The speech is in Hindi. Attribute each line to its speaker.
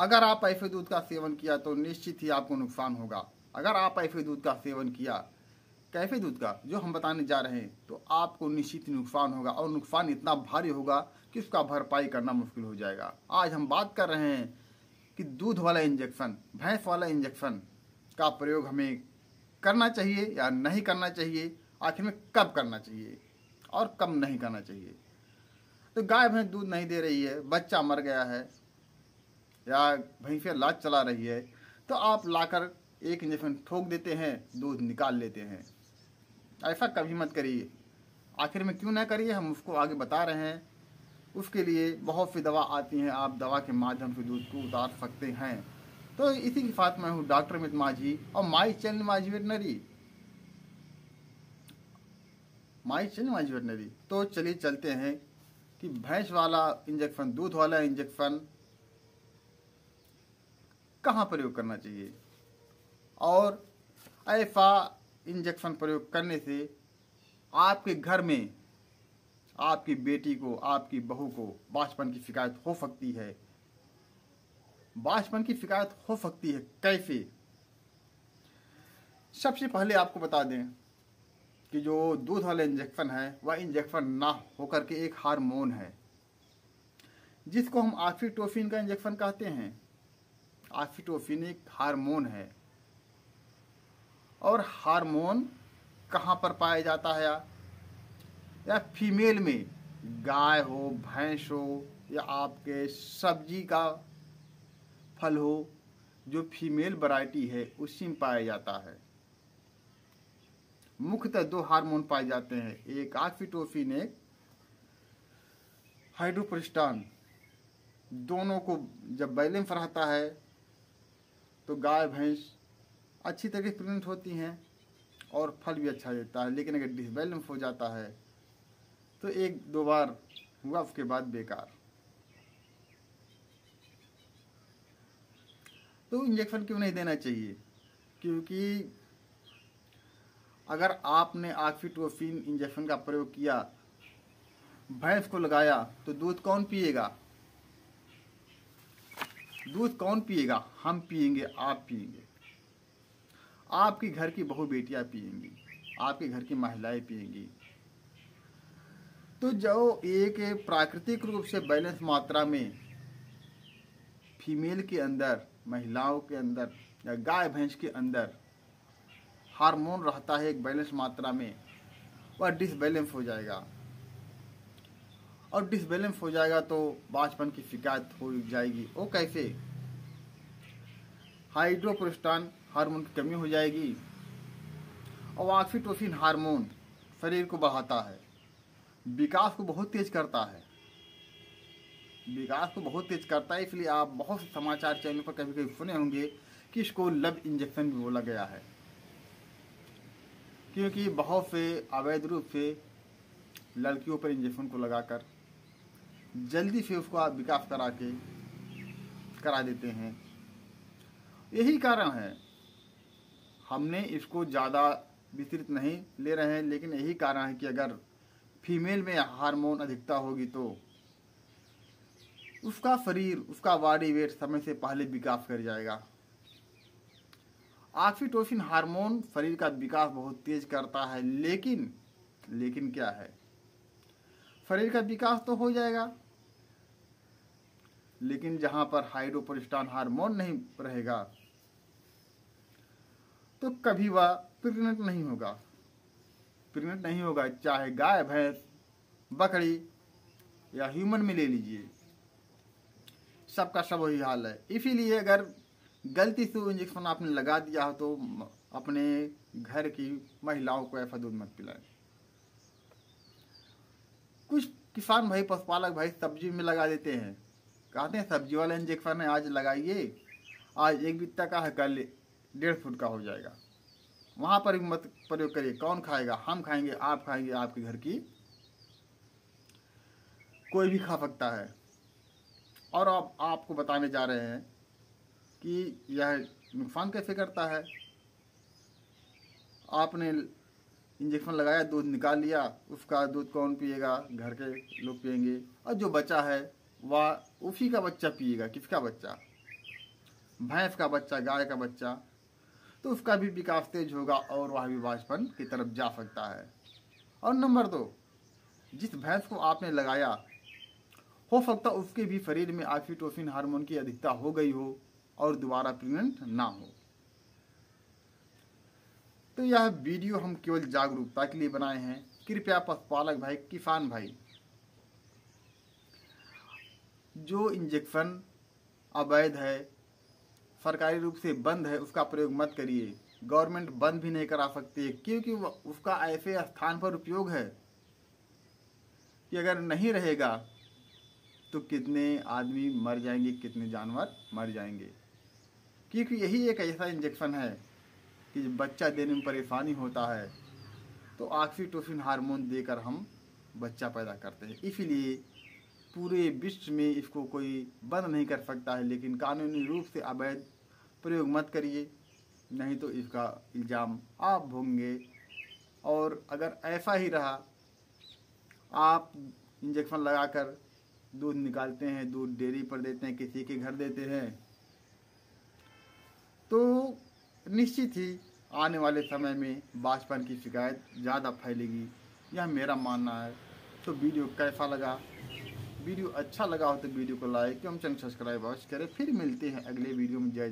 Speaker 1: अगर आप ऐसे दूध का सेवन किया तो निश्चित ही आपको नुकसान होगा। अगर आप ऐसे दूध का सेवन किया, कैफ़े दूध का, जो हम बताने जा रहे हैं तो आपको निश्चित नुकसान होगा और नुकसान इतना भारी होगा कि उसका भरपाई करना मुश्किल हो जाएगा। आज हम बात कर रहे हैं कि दूध वाला इंजेक्शन, भैंस वाला इंजेक्शन का प्रयोग हमें करना चाहिए या नहीं करना चाहिए, आखिर में कब करना चाहिए और कब नहीं करना चाहिए। तो गाय भैंस दूध नहीं दे रही है, बच्चा मर गया है या भैंसिया लाज चला रही है तो आप लाकर एक इंजेक्शन ठोक देते हैं, दूध निकाल लेते हैं। ऐसा कभी मत करिए। आखिर में क्यों ना करिए, हम उसको आगे बता रहे हैं। उसके लिए बहुत सी दवा आती हैं, आप दवा के माध्यम से दूध को उतार सकते हैं। तो इसी के साथ मैं हूँ, डॉक्टर मित माझी और my channel Majhi veterinary. My channel Majhi veterinary. तो चलिए चलते हैं कि भैंस वाला इंजेक्शन, दूध वाला इंजेक्शन कहाँ प्रयोग करना चाहिए? और ऐसा इंजेक्शन प्रयोग करने से आपके घर में आपकी बेटी को, आपकी बहू को बाचपन की शिकायत हो सकती है। बाचपन की शिकायत हो सकती है। कैसे? सबसे पहले आपको बता दें कि जो दूध वाला इंजेक्शन है, वह इंजेक्शन ना होकर के एक हार्मोन है, जिसको हम आफिटोफिन का इंजेक्शन कहते हैं। आफिटोफिन एक हार्मोन है। और हार्मोन कहाँ पर पाया जाता है? या, फीमेल में गाय हो भैंस हो या आपके सब्ज़ी का फल हो जो फीमेल वैरायटी है उसी में पाया जाता है। मुख्यतः दो हार्मोन पाए जाते हैं। एक आक्सीटोसिन एक हाइड्रोप्रिस्टान दोनों को जब बैलेंस रहता है तो गाय, भैंस अच्छी तरीके से प्रेगनेंट होती हैं और फल भी अच्छा देता है। लेकिन अगर डिसबैलेंस हो जाता है तो एक दो बार हुआ, उसके बाद बेकार। तो इंजेक्शन क्यों नहीं देना चाहिए? क्योंकि अगर आपने आक्सीटोसिन इंजेक्शन का प्रयोग किया, भैंस को लगाया तो दूध कौन पिएगा? दूध कौन पिएगा? हम पिएँगे, आप पिएँगे। आपके घर की बहु बेटियाँ पिएँगी, आपके घर की महिलाएँ पिएँगी। तो जो एक प्राकृतिक रूप से बैलेंस मात्रा में फीमेल के अंदर, महिलाओं के अंदर या गाय भैंस के अंदर हार्मोन रहता है एक बैलेंस मात्रा में, वह डिसबैलेंस हो जाएगा। और डिसबैलेंस हो जाएगा तो बाचपन की शिकायत हो जाएगी। वो कैसे? हाइड्रोप्रोस्टान हार्मोन की कमी हो जाएगी। और ऑक्सीटोसिन हार्मोन शरीर को बढ़ाता है। विकास को बहुत तेज करता है। विकास को बहुत तेज करता है, इसलिए आप बहुत से समाचार चैनल पर कभी कभी सुने होंगे कि इसको लव इंजेक्शन भी बोला गया है। क्योंकि बहुत से अवैध रूप से लड़कियों पर इंजेक्शन को लगाकर जल्दी से उसको विकास करा के करा देते हैं। यही कारण है। हमने इसको ज़्यादा विस्तृत नहीं ले रहे हैं, लेकिन यही कारण है कि अगर फीमेल में हार्मोन अधिकता होगी तो उसका शरीर, उसका बॉडी वेट समय से पहले विकास कर जाएगा। ऑक्सीटोसिन हार्मोन शरीर का विकास बहुत तेज करता है, लेकिन लेकिन क्या है? शरीर का विकास तो हो जाएगा। लेकिन जहाँ पर हाइड्रोपोरिस्टान हार्मोन नहीं रहेगा तो कभी वह प्रेग्नेंट नहीं होगा। प्रेग्नेंट नहीं होगा, चाहे गाय, भैंस, बकरी या ह्यूमन में ले लीजिए। सबका सब वही हाल है। इसीलिए अगर गलती से इंजेक्शन आपने लगा दिया हो तो अपने घर की महिलाओं को ऐसा दूध मत पिलाएँ। कुछ किसान भाई, पशुपालक भाई सब्ज़ी में लगा देते हैं। कहते हैं, सब्ज़ी वाला इंजेक्शन है आज लगाइए आज एक बित्ता का है, कल डेढ़ फुट का हो जाएगा। वहाँ पर मत प्रयोग करिए, कौन खाएगा? हम खाएँगे, आप खाएँगे, आपके घर की कोई भी खा सकता है। और अब आपको बताने जा रहे हैं कि यह नुकसान कैसे करता है। आपने इंजेक्शन लगाया, दूध निकाल लिया, उसका दूध कौन पिएगा? घर के लोग पिएँगे। और जो बच्चा है वह उसी का बच्चा पिएगा, किसका बच्चा? भैंस का बच्चा, गाय का बच्चा। तो उसका भी विकास तेज होगा और वह भी बाजपन की तरफ़ जा सकता है। और नंबर दो, जिस भैंस को आपने लगाया, हो सकता उसके भी शरीर में ऑक्सीटोसिन हार्मोन की अधिकता हो गई हो और दोबारा प्रेग्नेंट ना हो। तो यह वीडियो हम केवल जागरूकता के लिए बनाए हैं। कृपया पशुपालक भाई, किसान भाई जो इंजेक्शन अवैध है, सरकारी रूप से बंद है, उसका प्रयोग मत करिए। गवर्नमेंट बंद भी नहीं करा सकती है, क्योंकि उसका ऐसे स्थान पर उपयोग है कि अगर नहीं रहेगा तो कितने आदमी मर जाएँगे, कितने जानवर मर जाएँगे। क्योंकि यही एक ऐसा इंजेक्शन है कि बच्चा देने में परेशानी होता है तो ऑक्सीटोसिन हार्मोन देकर हम बच्चा पैदा करते हैं। इसीलिए पूरे विश्व में इसको कोई बंद नहीं कर सकता है, लेकिन कानूनी रूप से अवैध प्रयोग मत करिए, नहीं तो इसका इल्ज़ाम आप भोंगे और अगर ऐसा ही रहा, आप इंजेक्शन लगाकर दूध निकालते हैं, दूध डेयरी पर देते हैं, किसी के घर देते हैं तो निश्चित ही आने वाले समय में बाजपन की शिकायत ज़्यादा फैलेगी। यह मेरा मानना है। तो वीडियो कैसा लगा? वीडियो अच्छा लगा हो तो वीडियो को लाइक एवं चैनल सब्सक्राइब अवश्य करें। फिर मिलते हैं अगले वीडियो में। जय